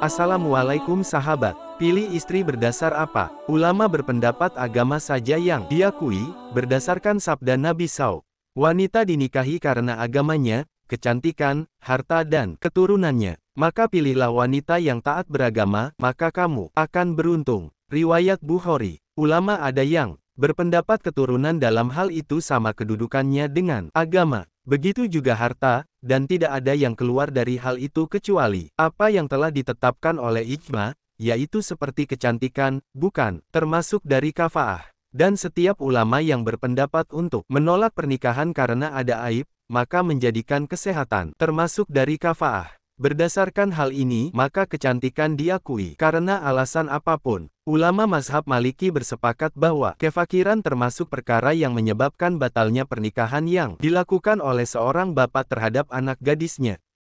Assalamualaikum sahabat. Pilih istri berdasar apa? Ulama berpendapat agama saja yang diakui, berdasarkan sabda Nabi SAW. Wanita dinikahi karena agamanya, kecantikan, harta dan keturunannya. Maka pilihlah wanita yang taat beragama, maka kamu akan beruntung. Riwayat Bukhari. Ulama ada yang berpendapat keturunan dalam hal itu sama kedudukannya dengan agama. Begitu juga harta, dan tidak ada yang keluar dari hal itu kecuali apa yang telah ditetapkan oleh ijma, yaitu seperti kecantikan, bukan, termasuk dari kafaah. Dan setiap ulama yang berpendapat untuk menolak pernikahan karena ada aib, maka menjadikan kesehatan, termasuk dari kafaah. Berdasarkan hal ini, maka kecantikan diakui karena alasan apa pun. Ulama mazhab Maliki bersepakat bahwa kefakiran termasuk perkara yang menyebabkan batalnya pernikahan yang dilakukan oleh seorang bapak terhadap anak gadisnya.